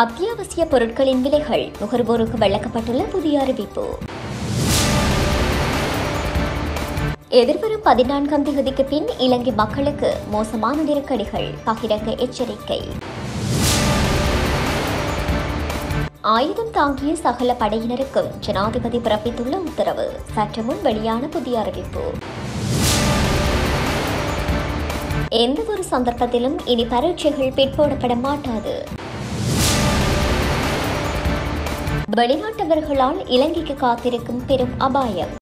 அத்தியாவசிய பொருட்களின் விலைகள். நுகர்வோருக்கு வழங்கப்பட்டுள்ள புதிய அறிவிப்பு. எதிர்வரும் பதினான்காம் தேதிக்கு பின் இலங்கை மக்களுக்கு மோசமான நெருக்கடிகள். பகிரங்க எச்சரிக்கை. ஆயுதம் தாங்கிய சகல படையினருக்கும் ஜனாதிபதி பிறப்பித்துள்ள உத்தரவு. சற்று முன் வெளியான புதிய அறிவிப்பு. எந்த ஒரு சந்தர்ப்பத்திலும் இனி பரீட்சைகள் பிற்போடப்பட மாட்டாது. வெளிநாட்டவர்களால் இலங்கைக்கு காத்திருக்கும் பெரும் அபாயம்.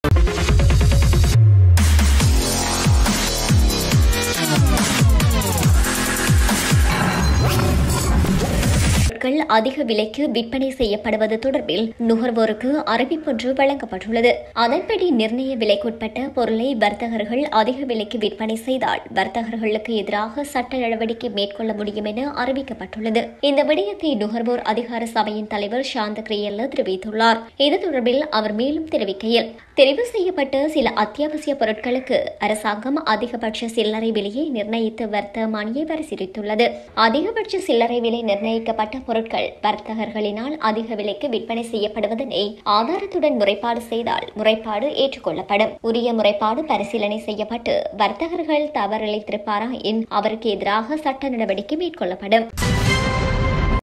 பொருட்கள் அதிக விலைக்கு விற்பனை செய்யப்படுவது தொடர்பில் நுகர்வோருக்கு அறிவிப்பொன்று வழங்கப்பட்டுள்ளது. அதன்படி நிர்ணய விலைக்குட்பட்ட பொருளை வர்த்தகர்கள் அதிக விலைக்கு விற்பனை செய்தால் வர்த்தகர்களுக்கு எதிராக சட்ட நடவடிக்கை மேற்கொள்ள முடியும் என அறிவிக்கப்பட்டுள்ளது. இந்த விடயத்தை நுகர்வோர் அதிகார சபையின் தலைவர் சாந்த கிரியல்ல தெரிவித்துள்ளார். இது தொடர்பில் அவர் மேலும் தெரிவிக்கையில் தெரிவு செய்யப்பட்ட சில அத்தியாவசிய பொருட்களுக்கு அரசாங்கம் அதிகபட்ச சில்லறை விலையை நிர்ணயித்து வர்த்தமானியை பரிசீலித்துள்ளது. அதிகபட்ச சில்லறை விலை நிர்ணயிக்கப்பட்ட பொருட்கள் வர்த்தகர்களினால் அதிக விலைக்கு விற்பனை செய்யப்படுவதனை ஆதாரத்துடன் முறைப்பாடு செய்தால் முறைப்பாடு ஏற்றுக்கொள்ளப்படும். உரிய முறைப்பாடு பரிசீலனை செய்யப்பட்டு வர்த்தகர்கள் தவறிழைத்திருப்பாராயின் அவருக்கு எதிராக சட்ட நடவடிக்கை மேற்கொள்ளப்படும்.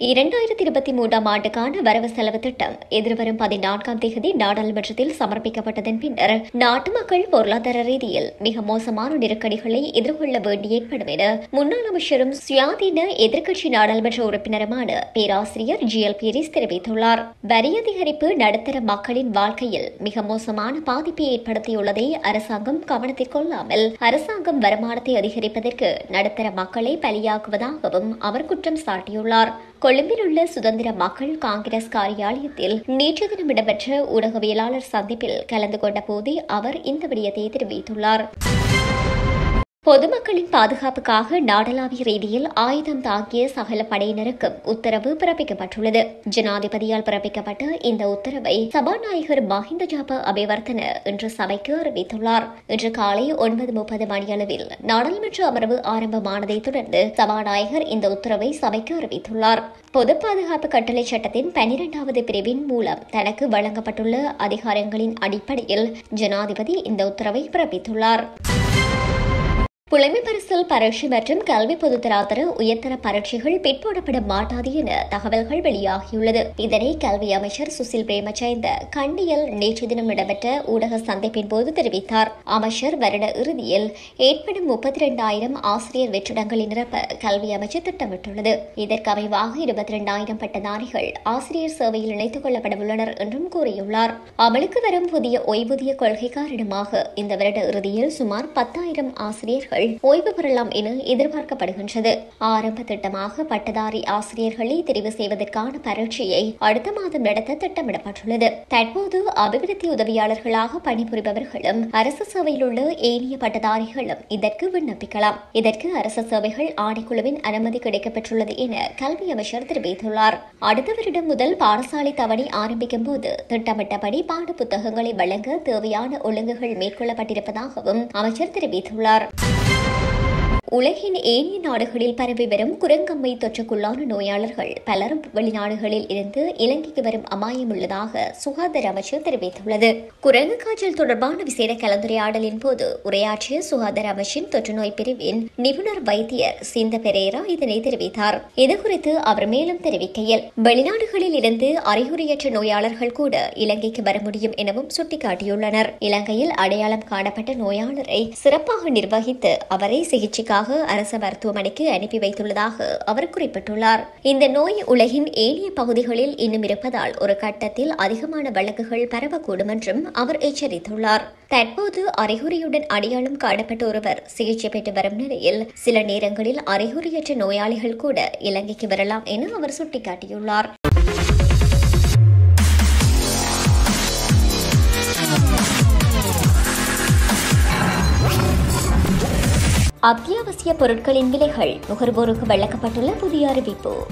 இரண்டாயிரத்தி இருபத்தி மூன்றாம் ஆண்டுக்கான வரவு செலவு திட்டம் எதிர்வரும் பதினான்காம் தேதி நாடாளுமன்றத்தில் சமர்ப்பிக்கப்பட்டதன் பின்னர் நாட்டு மக்கள் பொருளாதார ரீதியில் மிக மோசமான நெருக்கடிகளை எதிர்கொள்ள வேண்டி ஏற்படும் என முன்னாள் அமைச்சரும் சுயாதீன எதிர்க்கட்சி நாடாளுமன்ற உறுப்பினருமான பேராசிரியர் ஜி எல் பீரிஸ் தெரிவித்துள்ளார். வரி அதிகரிப்பு நடுத்தர மக்களின் வாழ்க்கையில் மிக மோசமான பாதிப்பை ஏற்படுத்தியுள்ளதை அரசாங்கம் கவனத்தில் கொள்ளாமல் அரசாங்கம் வருமானத்தை அதிகரிப்பதற்கு நடுத்தர மக்களை பலியாக்குவதாகவும் அவர் குற்றம் சாட்டியுள்ளார். கொழும்பில் உள்ள சுதந்திர மக்கள் காங்கிரஸ் காரியாலயத்தில் நேற்று தினம் இடம்பெற்ற ஊடகவியலாளர் சந்திப்பில் கலந்து கொண்ட போதே அவர் இந்த விடயத்தை தெரிவித்துள்ளார். பொதுமக்களின் பாதுகாப்புக்காக நாடளாவிய ரீதியில் ஆயுதம் தாக்கிய சகல படையினருக்கும் உத்தரவு பிறப்பிக்கப்பட்டுள்ளது. ஜனாதிபதியால் பிறப்பிக்கப்பட்ட இந்த உத்தரவை சபாநாயகர் மஹிந்த ஜாப அபிவர்த்தன இன்று சபைக்கு அறிவித்துள்ளார். இன்று காலை ஒன்பது முப்பது மணியளவில் நாடாளுமன்ற அமர்வு ஆரம்பமானதை தொடர்ந்து சபாநாயகர் இந்த உத்தரவை சபைக்கு அறிவித்துள்ளார். பொது பாதுகாப்பு கட்டளை சட்டத்தின் பனிரெண்டாவது பிரிவின் மூலம் தனக்கு வழங்கப்பட்டுள்ள அதிகாரங்களின் அடிப்படையில் ஜனாதிபதி இந்த உத்தரவை பிறப்பித்துள்ளார். புலைமை பரிசல் பரீட்சை மற்றும் கல்வி பொதுத்தராதர உயர்தர பரீட்சைகள் பிற்போடப்பட மாட்டாது என தகவல்கள் வெளியாகியுள்ளது. இதனை கல்வி அமைச்சர் சுசில் பிரேமச்சந்த கண்டியில் நேற்று தினம் இடம்பெற்ற ஊடக சந்திப்பின் போது தெரிவித்தார். அமைச்சர் வருட இறுதியில் ஏற்படும் முப்பத்தி இரண்டாயிரம் ஆசிரியர் வெற்றிடங்களை நிரப்ப கல்வி அமைச்சர் திட்டமிட்டுள்ளது. இதற்கு அமைவாக இருபத்தி இரண்டாயிரம் பட்டதாரிகள் ஆசிரியர் சேவையில் இணைத்துக் கொள்ளப்பட உள்ளனர் என்றும் கூறியுள்ளார். அமலுக்கு வரும் புதிய ஓய்வூதிய கொள்கை காரணமாக இந்த வருட இறுதியில் சுமார் பத்தாயிரம் ஆசிரியர்கள் ஓய்வு பெறலாம் என எதிர்பார்க்கப்படுகின்றது. ஆரம்ப திட்டமாக பட்டதாரி ஆசிரியர்களை தெரிவு செய்வதற்கான பரீட்சையை அடுத்த மாதம் நடத்த திட்டமிடப்பட்டுள்ளது. தற்போது அபிவிருத்தி உதவியாளர்களாக பணிபுரிபவர்களும் அரசு சேவையில் உள்ள ஏனைய பட்டதாரிகளும் இதற்கு விண்ணப்பிக்கலாம். இதற்கு அரசு சேவைகள் ஆணைக்குழுவின் அனுமதி கிடைக்கப்பெற்றுள்ளது என கல்வி அமைச்சர் தெரிவித்துள்ளார். அடுத்த வருடம் முதல் பாடசாலை தவணை ஆரம்பிக்கும் போது திட்டமிட்டபடி பாட புத்தகங்களை வழங்க தேவையான ஒழுங்குகள் மேற்கொள்ளப்பட்டிருப்பதாகவும் அமைச்சர் தெரிவித்துள்ளார். உலகின் ஏனைய நாடுகளில் பரவி வரும் குரங்கம்மை தொற்றுக்குள்ளான நோயாளர்கள் பலரும் வெளிநாடுகளில் இருந்து இலங்கைக்கு வரும் அபாயம் உள்ளதாக சுகாதார அமைச்சர் தெரிவித்துள்ளது. குரங்கு காய்ச்சல் தொடர்பான விசேட கலந்துரையாடலின் போது உரையாற்றிய சுகாதார அமைச்சின் தொற்றுநோய் பிரிவின் நிபுணர் வைத்தியர் சிந்த பெரேரா இதனை தெரிவித்தார். இதுகுறித்து அவர் மேலும் தெரிவிக்கையில் வெளிநாடுகளில் இருந்து அறிகுறியற்ற நோயாளர்கள் கூட இலங்கைக்கு வர முடியும் எனவும் சுட்டிக்காட்டியுள்ளனர். இலங்கையில் அடையாளம் காணப்பட்ட நோயாளரை சிறப்பாக நிர்வகித்து அவரை சிகிச்சைக்காக அரசு மருத்துவமனைக்கு அனுப்பி வைத்துள்ளதாக அவர் குறிப்பிட்டுள்ளார். இந்த நோய் உலகின் ஏனைய பகுதிகளில் இன்னும் இருப்பதால் ஒரு கட்டத்தில் அதிகமான வழக்குகள் பரவக்கூடும் என்றும் அவர் எச்சரித்துள்ளார். தற்போது அறிகுறியுடன் அடையாளம் காணப்பட்ட ஒருவர் சிகிச்சை பெற்று வரும் நிலையில் சில நேரங்களில் அறிகுறியற்ற நோயாளிகள் கூட இலங்கைக்கு வரலாம் என அவர் சுட்டிக்காட்டியுள்ளார். அத்தியாவசிய பொருட்களின் விலைகள். நுகர்வோருக்கு வழங்கப்பட்டுள்ள புதிய அறிவிப்பு.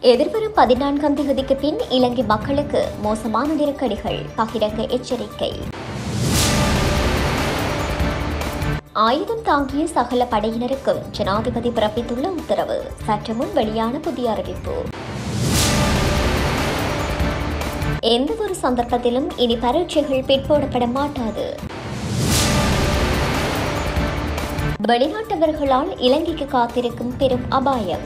எதிர்வரும் பதினான்காம் தேதிக்கு பின் இலங்கை மக்களுக்கு மோசமான நெருக்கடிகள் பகிரங்க எச்சரிக்கை. ஆயுதம் தாங்கிய சகல படையினருக்கும் ஜனாதிபதி பிறப்பித்துள்ள உத்தரவு. சற்று முன் வெளியான புதிய அறிவிப்பு. எந்த ஒரு சந்தர்ப்பத்திலும் இனி பரீட்சைகள் பிற்போடப்பட மாட்டாது. வெளிநாட்டவர்களால் இலங்கைக்கு காத்திருக்கும் பெரும் அபாயம்.